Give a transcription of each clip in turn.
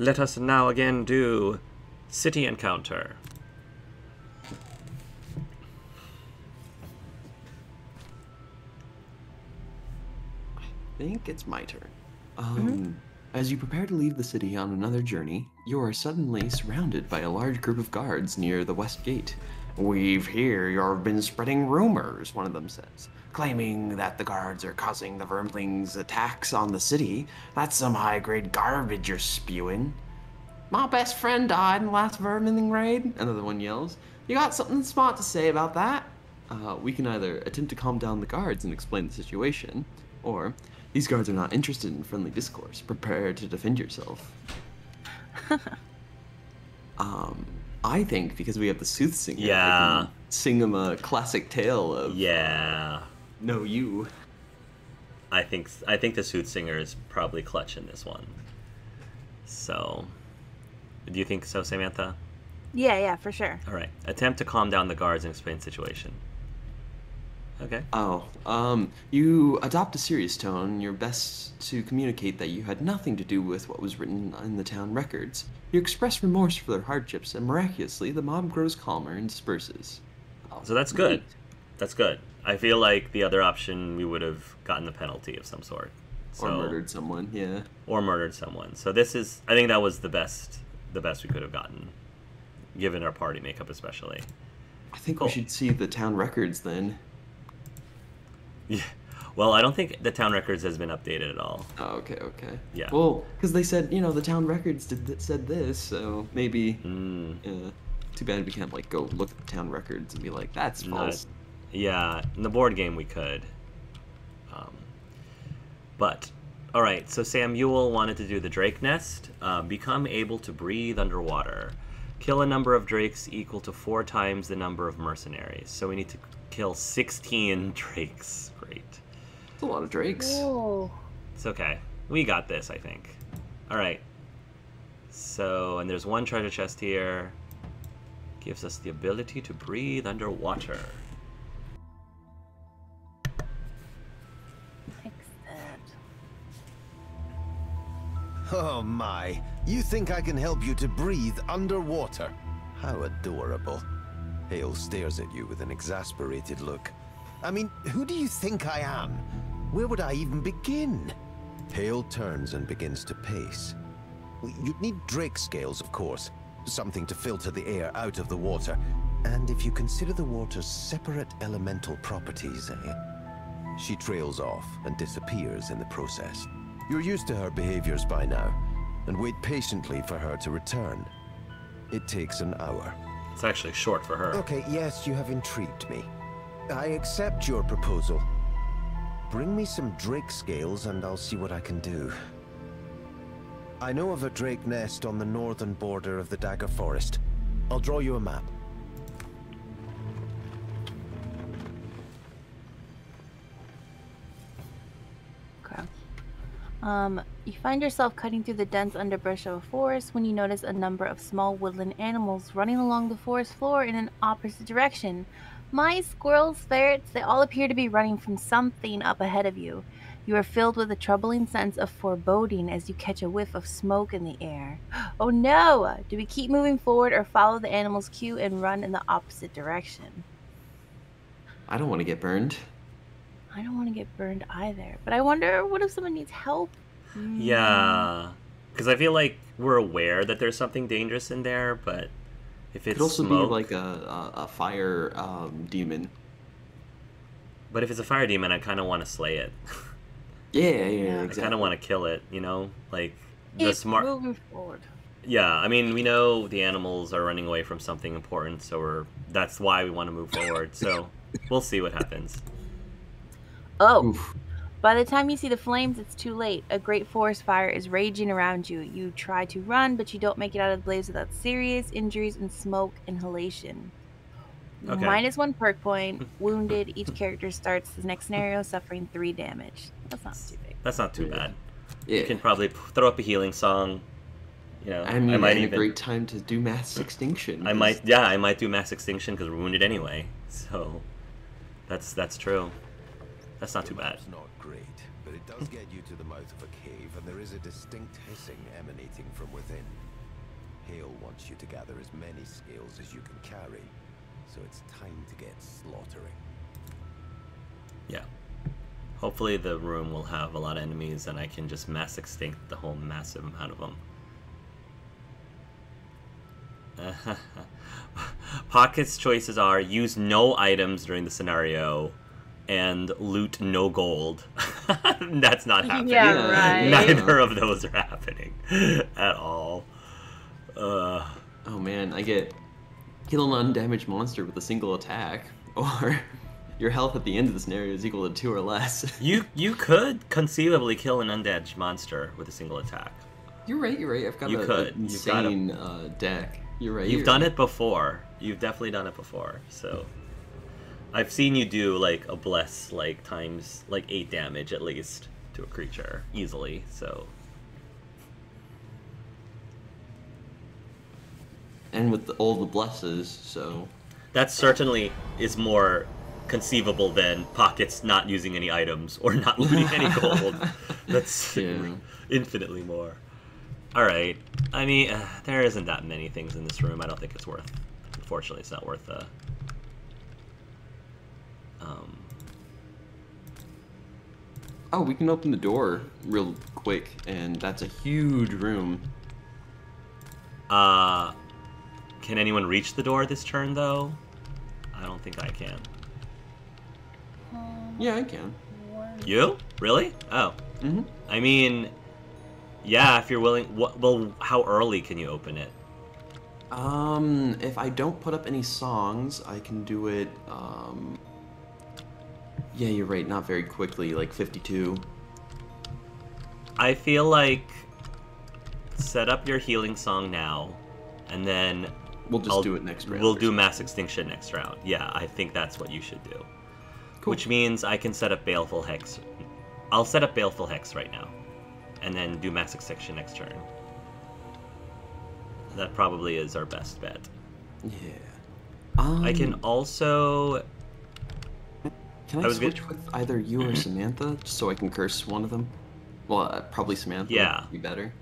let us now again do city encounter. I think it's my turn. Um, As you prepare to leave the city on another journey, you are suddenly surrounded by a large group of guards near the west gate. We've here you've been spreading rumors, one of them says, claiming that the guards are causing the vermlings' attacks on the city. That's some high-grade garbage you're spewing. My best friend died in the last vermling raid, another one yells. You got something smart to say about that? Uh, we can either attempt to calm down the guards and explain the situation, or these guards are not interested in friendly discourse. Prepare to defend yourself. um, I think because we have the soothsinger, Yeah. can sing them a classic tale of Yeah. No you. I think I think the soothsinger is probably clutch in this one. So, do you think so, Samantha? Yeah, yeah, for sure. All right. Attempt to calm down the guards and explain the situation. Okay. Oh, um, you adopt a serious tone. You're best to communicate that you had nothing to do with what was written in the town records. You express remorse for their hardships, and miraculously, the mob grows calmer and disperses. Oh, So that's good. great. That's good. I feel like the other option we would have gotten a penalty of some sort. So, Or murdered someone, yeah. or murdered someone. So this is I think that was the best the best we could have gotten given our party makeup especially. I think Cool. we should see the town records then. Yeah. Well, I don't think the town records has been updated at all. Oh, okay, okay. Yeah. Well, because they said, you know, the town records did th- said this, so maybe. Mm, Uh, too bad we can't like go look at the town records and be like, that's Not- false. Yeah, in the board game we could. Um, but all right, so Samuel wanted to do the Drake Nest. Uh, become able to breathe underwater. Kill a number of drakes equal to four times the number of mercenaries. So we need to kill 16 drakes. Great. It's a lot of drakes. Whoa. It's okay. We got this, I think. All right. So, and there's one treasure chest here. Gives us the ability to breathe underwater. Oh my, you think I can help you to breathe underwater? How adorable. Hail stares at you with an exasperated look. I mean, who do you think I am? Where would I even begin? Hail turns and begins to pace. You'd need drake scales, of course. Something to filter the air out of the water. And if you consider the water's separate elemental properties, eh? She trails off and disappears in the process. You're used to her behaviors by now, and wait patiently for her to return. It takes an hour. It's actually short for her. Okay, yes, you have intrigued me. I accept your proposal. Bring me some drake scales and I'll see what I can do. I know of a drake nest on the northern border of the Dagger Forest. I'll draw you a map. Um, you find yourself cutting through the dense underbrush of a forest when you notice a number of small woodland animals running along the forest floor in an opposite direction. Mice, squirrels, ferrets, they all appear to be running from something up ahead of you. You are filled with a troubling sense of foreboding as you catch a whiff of smoke in the air. Oh no! Do we keep moving forward or follow the animal's cue and run in the opposite direction? I don't want to get burned. I don't want to get burned either, but I wonder what if someone needs help? Mm. Yeah. Because I feel like we're aware that there's something dangerous in there, but if It it's could also smoke, be like a, a, a fire um, demon. but if it's a fire demon, I kind of want to slay it. Yeah, yeah, yeah. I I kind of want to kill it. You know, like the Keep smart. moving forward. Yeah, I mean, we know the animals are running away from something important, so we're that's why we want to move forward. So we'll see what happens. Oh, Oof. by the time you see the flames, it's too late. A great forest fire is raging around you. You try to run, but you don't make it out of the blaze without serious injuries and smoke inhalation. Okay. Minus one perk point. Hmm. Wounded. Each character starts the next scenario suffering three damage. That's not too big. That's not too Yeah. bad. Yeah. You can probably throw up a healing song. You know, I mean, might and even. a great time to do mass extinction. I might, yeah, I might do mass extinction because we're wounded anyway. So, that's that's true. That's not too bad. It's not great, but it does get you to the mouth of a cave, and there is a distinct hissing emanating from within. Hail wants you to gather as many scales as you can carry, so it's time to get slaughtering. Yeah. Hopefully the room will have a lot of enemies and I can just mass extinct the whole massive amount of them. Pocket's choices are use no items during the scenario and loot no gold. That's not happening. Yeah, Yeah, right. Neither of those are happening at all. Uh, Oh man, I get kill an undamaged monster with a single attack, or your health at the end of the scenario is equal to two or less. you you could conceivably kill an undamaged monster with a single attack. You're right. You're right. I've got You a, could. an You've got a- insane uh, deck. You're right. You've you're done right. it before. You've definitely done it before. So I've seen you do like a bless like times like 8 damage at least to a creature easily. So and with the, all the blesses. So that certainly is more conceivable than pockets not using any items or not looting any gold. That's Yeah. infinitely more. All right. I mean, uh, there isn't that many things in this room. I don't think it's worth. Unfortunately, it's not worth uh Um, oh, we can open the door real quick, and that's a huge room. uh, can anyone reach the door this turn though? I don't think I can. Um, Yeah, I can. one- You? Really? Oh. hmm I mean, yeah, if you're willing. What, well, how early can you open it? Um, if I don't put up any songs, I can do it. Um, yeah, you're right. Not very quickly, like 52. I feel like set up your healing song now, and then We'll just I'll- do it next round. We'll do something. mass extinction next round. Yeah, I think that's what you should do. Cool. Which means I can set up Baleful Hex. I'll set up Baleful Hex right now, and then do mass extinction next turn. That probably is our best bet. Yeah. Um, I can also. Can I I, was switch get- with either you or Samantha, just so I can curse one of them? Well, uh, probably Samantha. Yeah. would Be better.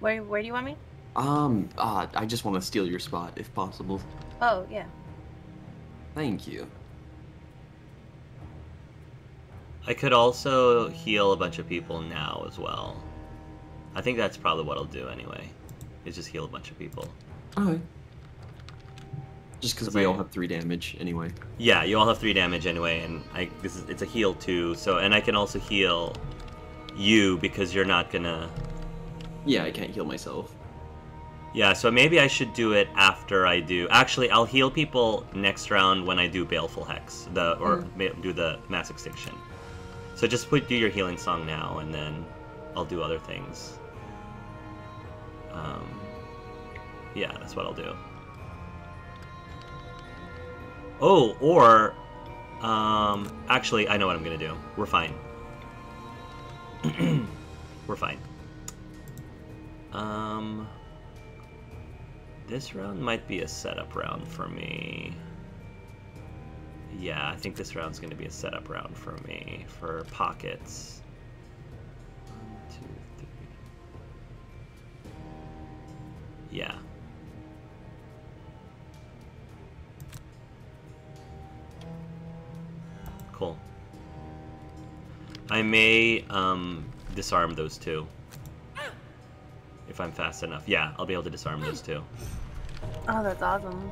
Where where do you want me? Um, uh, I just want to steal your spot if possible. Oh yeah. Thank you. I could also heal a bunch of people now as well. I think that's probably what I'll do anyway. Is just heal a bunch of people. Alright. Just because we all have three damage anyway. Yeah, you all have three damage anyway, and I this is it's a heal too. So and I can also heal you because you're not gonna. Yeah, I can't heal myself. Yeah, so maybe I should do it after I do. Actually, I'll heal people next round when I do Baleful Hex, the or ma- do the Mass Extinction. So just put do your healing song now, and then I'll do other things. Um, yeah, that's what I'll do. Oh, or um, actually, I know what I'm gonna do. We're fine. We're fine. Um. This round might be a setup round for me. Yeah, I think this round's going to be a setup round for me for pockets. One, two, three. Yeah. May um, disarm those two. If I'm fast enough. Yeah, I'll be able to disarm those two. Oh, that's awesome.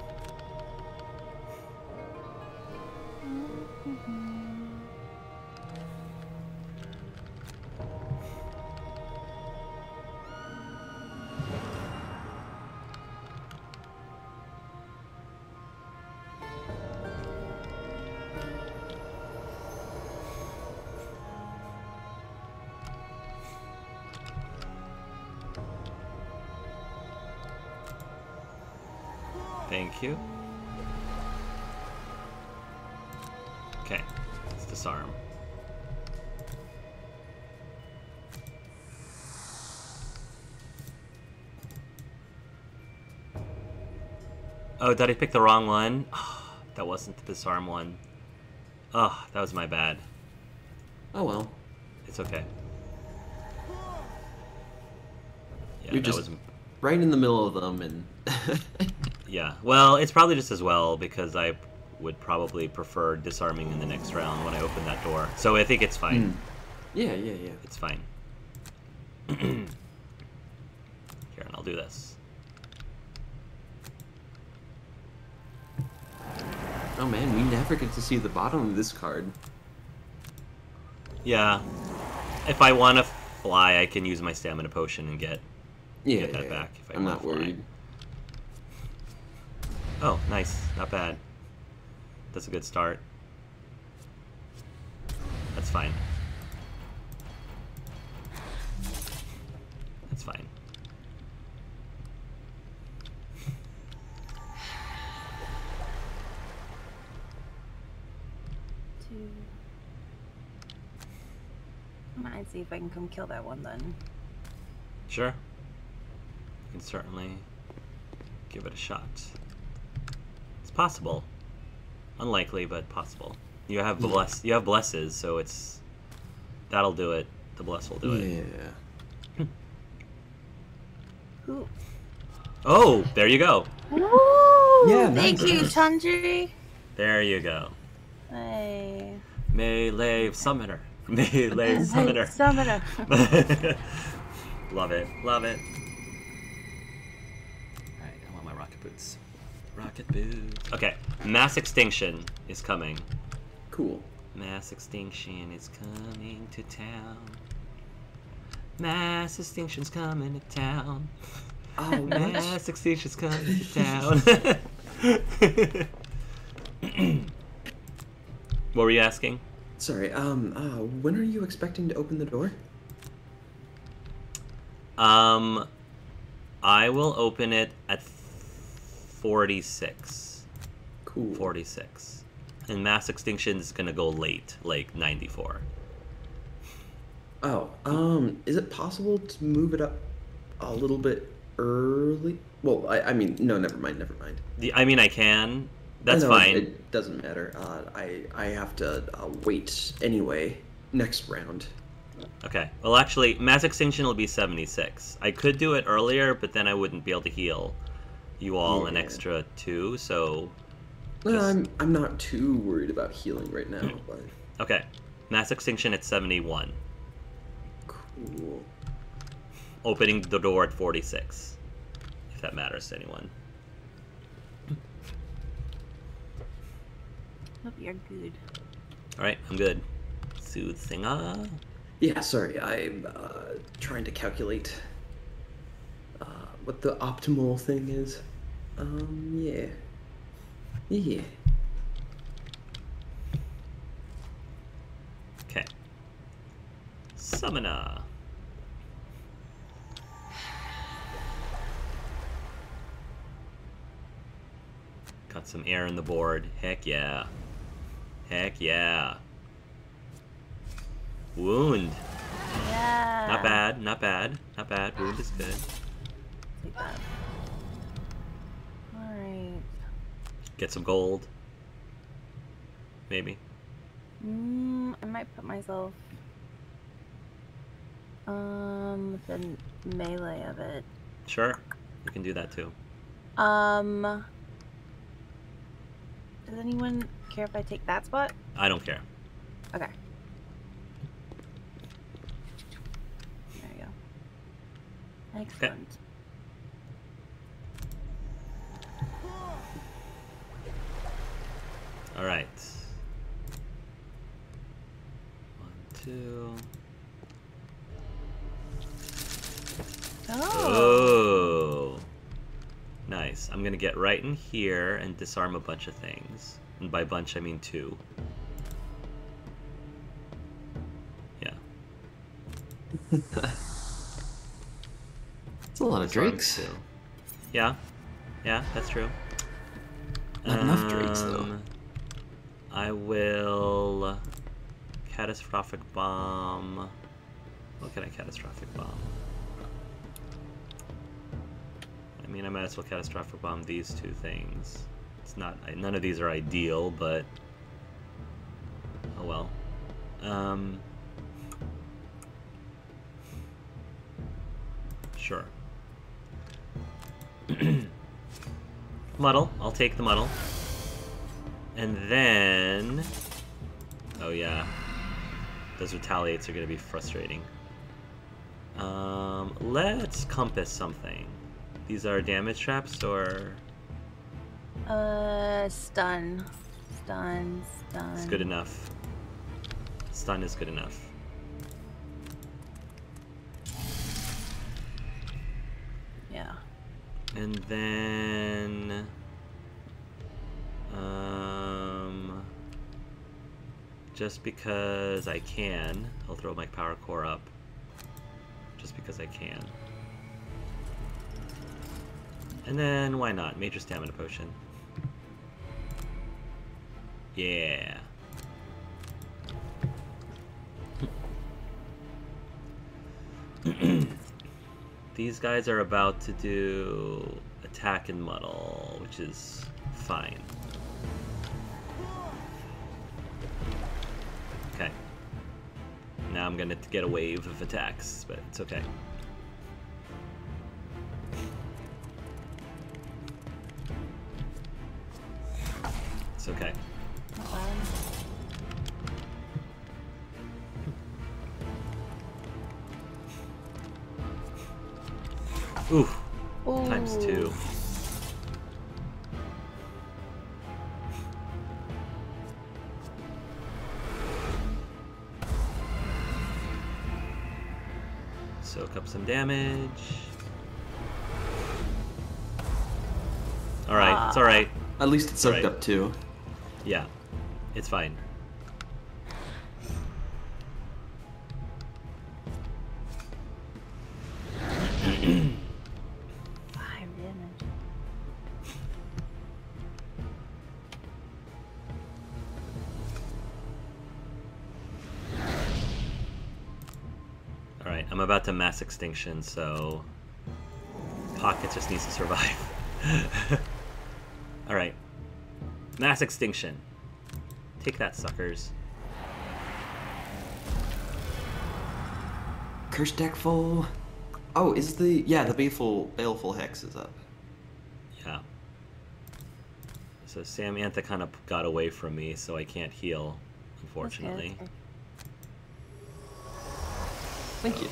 Thank you. Okay, let's disarm. Oh, did I pick the wrong one? Oh, that wasn't the disarm one. Oh, that was my bad. Oh well. It's okay. Yeah, You're that just- was Right in the middle of them, and yeah. Well, it's probably just as well because I would probably prefer disarming in the next round when I open that door. So I think it's fine. Hmm. yeah, yeah, yeah. It's fine. Here, and I'll do this. Oh man, we never get to see the bottom of this card. Yeah. If I want to fly, I can use my stamina potion and get. Yeah, Get that yeah, back if I I'm not fly. worried. Oh, nice. Not bad. That's a good start. That's fine. That's fine. Two. I might see if I can come kill that one then. Sure. You can certainly give it a shot. It's possible. Unlikely, but possible. You have Yeah. bless. You have blesses, so it's that'll do it. The bless will do it. Yeah. Oh, there you go. Woo! Yeah, Thank nice. you, Chandri. There you go. Hey. Melee summoner. Melee summoner. Summoner. love it. Love it. Rocket boots. Okay, mass extinction is coming. Cool. Mass extinction is coming to town. Mass extinction's coming to town. Oh? Mass extinction's coming to town. what were you asking? Sorry. Um. Uh. When are you expecting to open the door? Um, I will open it at 46. Cool. 46. And mass extinction is gonna go late, like 94. Oh. Um. Is it possible to move it up a little bit early? Well, I. I mean, no. Never mind. Never mind. The, I mean, I can. That's No, fine. It doesn't matter. Uh, I. I have to uh, wait anyway. Next round. Okay. Well, actually, mass extinction will be 76. I could do it earlier, but then I wouldn't be able to heal you all an extra two. So, No, Just- I'm. I'm not too worried about healing right now. But okay. Mass extinction at 71. cool. Opening the door at 46. If that matters to anyone. Hope you're good. All right, I'm good. Soothsinger. Yeah, sorry, I'm uh, trying to calculate uh, what the optimal thing is. Um, yeah. Yeah. Okay. Summoner. Got some air in the board. Heck yeah. Heck yeah. Wound. Yeah. Not bad, not bad, not bad. Wound is good. Take that. Alright. Get some gold. Maybe. Mm, I might put myself um within melee of it. Sure. You can do that too. Um Does anyone care if I take that spot? I don't care. Okay. There you go. Excellent. All right. One, two. Oh. Oh. Nice. I'm gonna get right in here and disarm a bunch of things. And by bunch, I mean two. Yeah. It's a lot of disarm drakes. two. Yeah. Yeah, that's true. Not enough drakes, though. Um, I will catastrophic bomb. What can I catastrophic bomb? I mean, I might as well catastrophic bomb these two things. It's not none of these are ideal, but oh well. Um, sure. muddle. I'll take the muddle. And then... Oh yeah. Those retaliates are going to be frustrating. Um, let's compass something. These are damage traps or... Uh, stun. Stun, stun. It's good enough. Stun is good enough. Yeah. And then... Just because I can, I'll throw my power core up. Just because I can. And then, why not? Major stamina potion. Yeah. These guys are about to do attack and muddle, which is fine. I'm gonna get a wave of attacks, but it's okay. Soak up some damage. Alright, it's Ah. alright. At least it's soaked Right. up too. Yeah, it's fine. Alright, to mass extinction, so. Pocket just needs to survive. Alright. Mass extinction. Take that, suckers. Curse deck full. Oh, is the yeah the baleful baleful hex is up. Yeah. So Samantha kind of got away from me, so I can't heal, unfortunately. that's good. Thank you.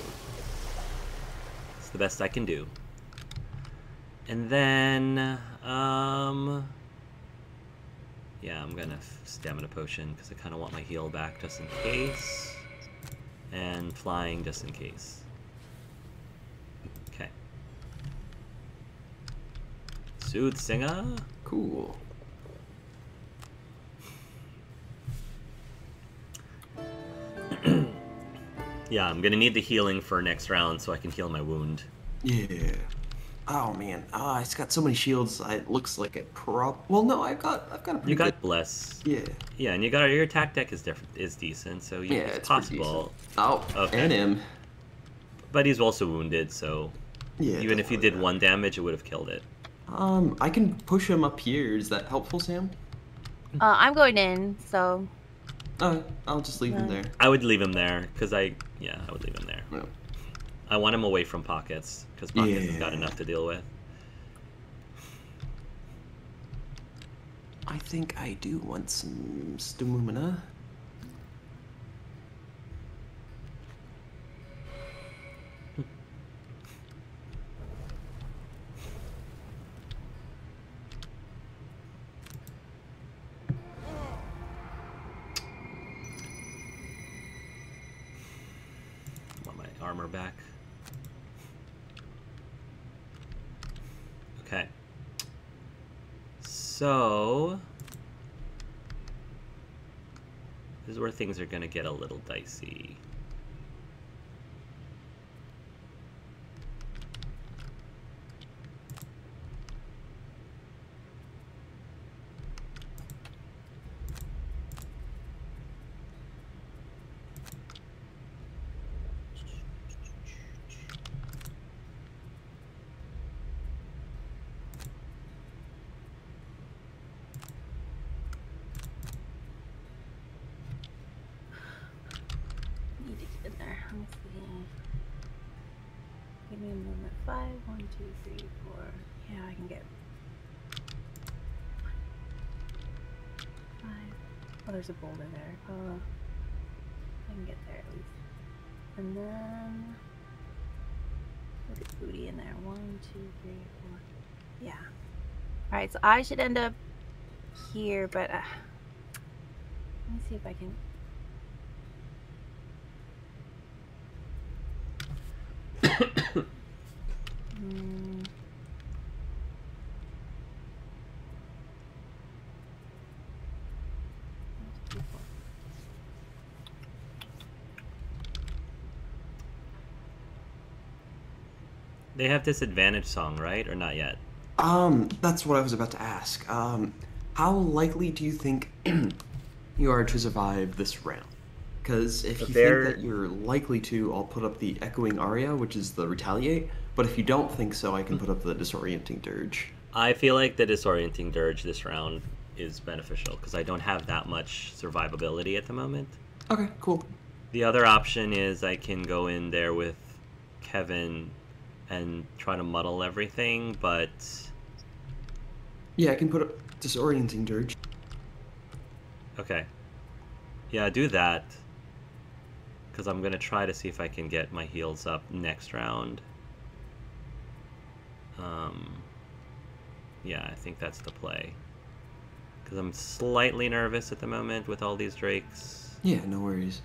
The best I can do. And then, um, yeah, I'm gonna stamina potion because I kind of want my heal back just in case, and flying just in case. Okay. Soothsinger. Cool. Yeah, I'm gonna need the healing for next round so I can heal my wound. Yeah. Oh man, ah, it's got so many shields. It looks like it prob. Well, no, I've got I've got a pretty You got good. bless. Yeah. Yeah, and you got your attack deck is different is decent, so you, Yeah, it's it's possible. Oh, Okay. and him. But he's also wounded, so Yeah. even if you did really one damage, it would have killed it. Um, I can push him up here. Is that helpful, Sam? Uh, I'm going in, so Uh, I'll just leave him there. I would leave him there because I, yeah, I would leave him there. No. I want him away from pockets because pockets has got enough to deal with. I think I do want some Stumumina. want my armor back. Okay. So this is where things are gonna get a little dicey. Two, three, four. Yeah, I can get five. Oh, there's a boulder there. Oh, I can get there at least. And then put a booty in there. One, two, three, four. Yeah. All right, so I should end up here, but uh, let me see if I can. Hmm. They have disadvantage song, right? Or not yet? Um, that's what I was about to ask. Um, how likely do you think you are to survive this round? Because if But you they're- think that you're likely to, I'll put up the Echoing Aria, which is the Retaliate. But if you don't think so, I can put up the Disorienting Dirge. I feel like the disorienting dirge this round is beneficial because I don't have that much survivability at the moment. Okay, cool. The other option is I can go in there with Kevin and try to muddle everything, but Yeah, I can put up Disorienting Dirge. okay. Yeah, do that. Because I'm going to try to see if I can get my heals up next round. Um, yeah, I think that's the play. Because I'm slightly nervous at the moment with all these drakes. Yeah, no worries.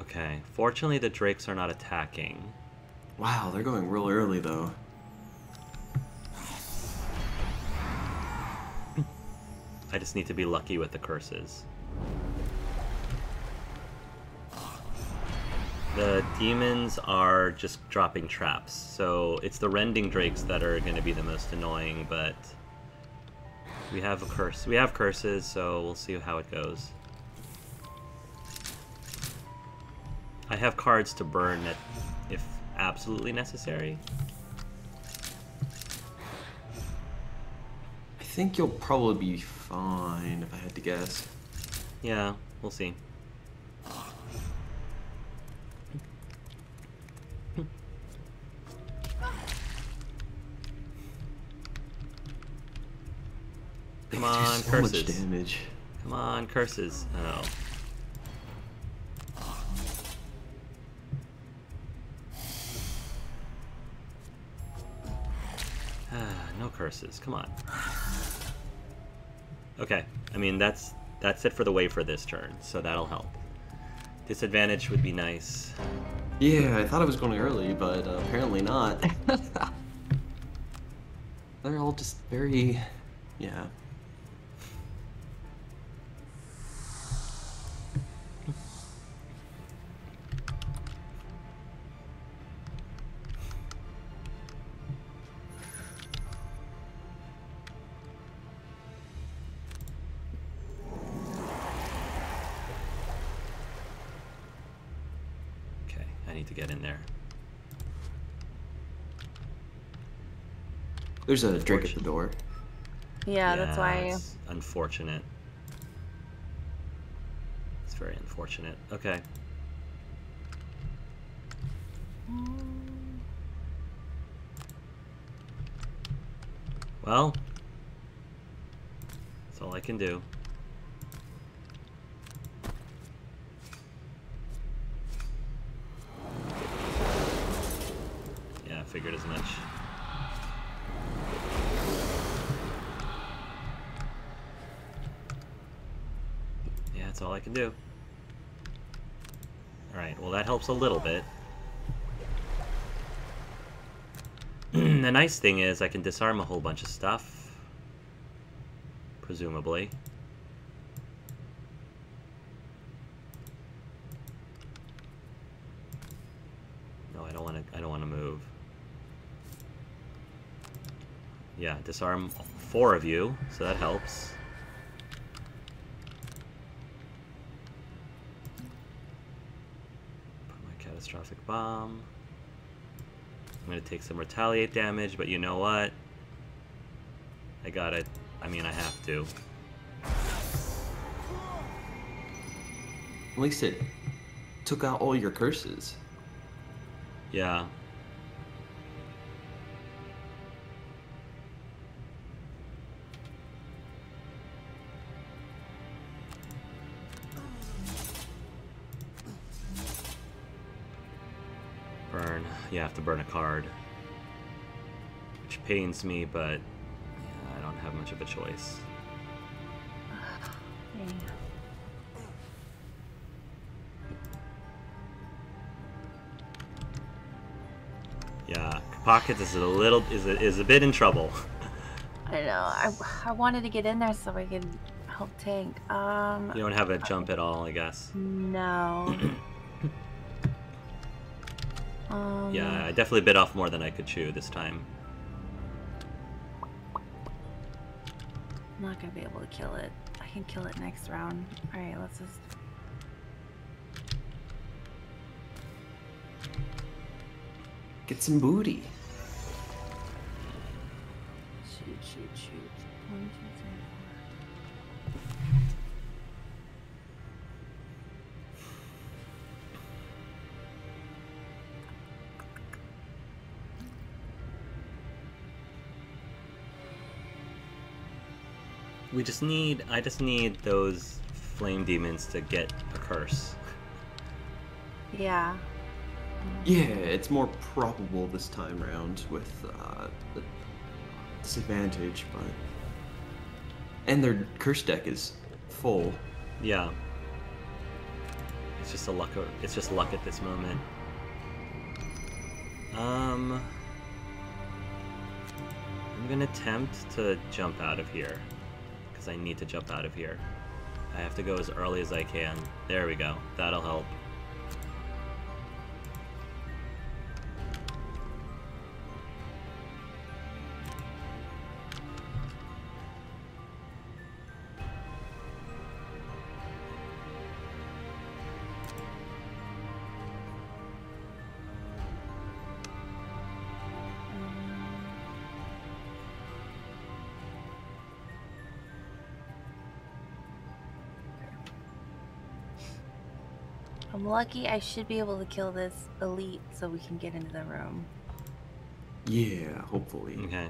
Okay, fortunately the drakes are not attacking. Wow, they're going real early though. I just need to be lucky with the curses. The demons are just dropping traps, so it's the rending drakes that are going to be the most annoying, but we have a curse. We have curses, so we'll see how it goes. I have cards to burn it if absolutely necessary. I think you'll probably be fine if I had to guess. Yeah, we'll see. Come on, so curses. much damage. Come on, curses. Oh. Come on. Okay. I mean, that's that's it for the wave for this turn, so that'll help. Disadvantage would be nice. Yeah, I thought I was going early, but uh, apparently not. They're all just very, yeah. I need to get in there. There's a drake at the door. Yeah, that's why. it's unfortunate. It's very unfortunate. Okay. Well, that's all I can do. Yeah, I figured as much. Yeah, that's all I can do. Alright, well that helps a little bit. the nice thing is I can disarm a whole bunch of stuff. Presumably. No, I don't want to I don't want to move. Yeah, disarm four of you, so that helps. catastrophic bomb. I'm gonna take some retaliate damage, but you know what? I got it. I mean, I have to. At least it took out all your curses. Yeah. You have to burn a card. Which pains me, but yeah, I don't have much of a choice. Yeah, Pockets is a little is a, is a bit in trouble. I know. I, I wanted to get in there so I could help tank. Um, You don't have a jump at all, I guess. no. um, Yeah, I definitely bit off more than I could chew this time. I'm not gonna be able to kill it. I can kill it next round. All right, let's just. Get some booty. We just need I just need those flame demons to get a curse. Yeah. Yeah, it's more probable this time round with uh, the disadvantage, but and their curse deck is full. Yeah. It's just a luck it's just luck at this moment. Um I'm gonna attempt to jump out of here. Because I need to jump out of here. I have to go as early as I can. There we go. That'll help. I'm lucky. I should be able to kill this elite so we can get into the room. Yeah, hopefully. Okay.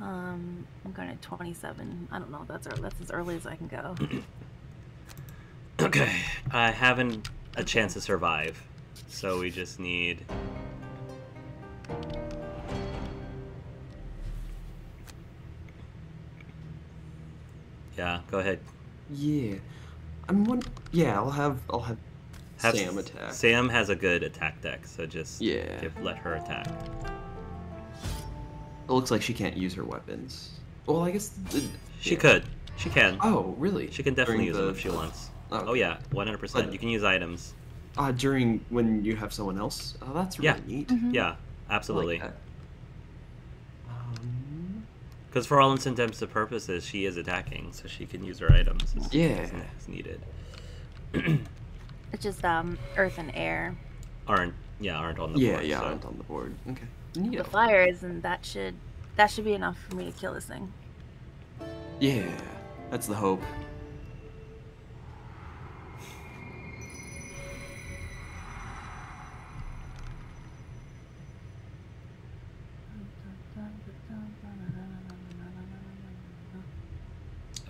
Um, I'm going at 27. I don't know. That's ear- that's as early as I can go. Okay. I haven't a chance to survive. So we just need Yeah, go ahead. Yeah, I'm one. Yeah, I'll have I'll have, Have Sam attack. Sam has a good attack deck, so just Yeah. give, let her attack. It looks like she can't use her weapons. Well, I guess. The, She yeah. could. She can. Oh, really? She can definitely During use them if she wants. Oh, Oh yeah, 100%. But- You can use items. Uh, during when you have someone else. Oh, that's really Yeah. neat. Mhm. Yeah, I like absolutely. Um, Because for all intents and purposes, she is attacking, so she can use her items as, Yeah. as, as needed. It's just um earth and air. Aren't yeah aren't on the yeah, board. yeah, so- aren't on the board. Okay. Neato. The fire is, and that should that should be enough for me to kill this thing. Yeah, that's the hope.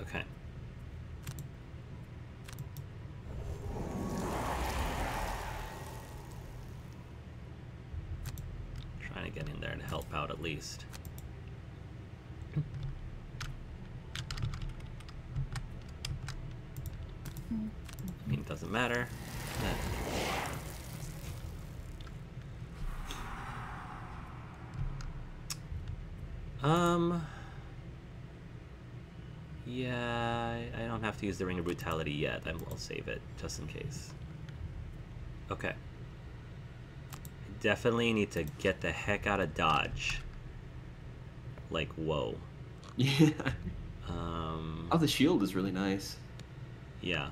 Okay. Trying to get in there and help out at least. I mean, it doesn't matter. Um. Yeah, I don't have to use the Ring of Brutality yet. I will save it just in case. Okay. Definitely need to get the heck out of Dodge. Like, whoa. Yeah. Um, Oh, the shield is really nice. yeah.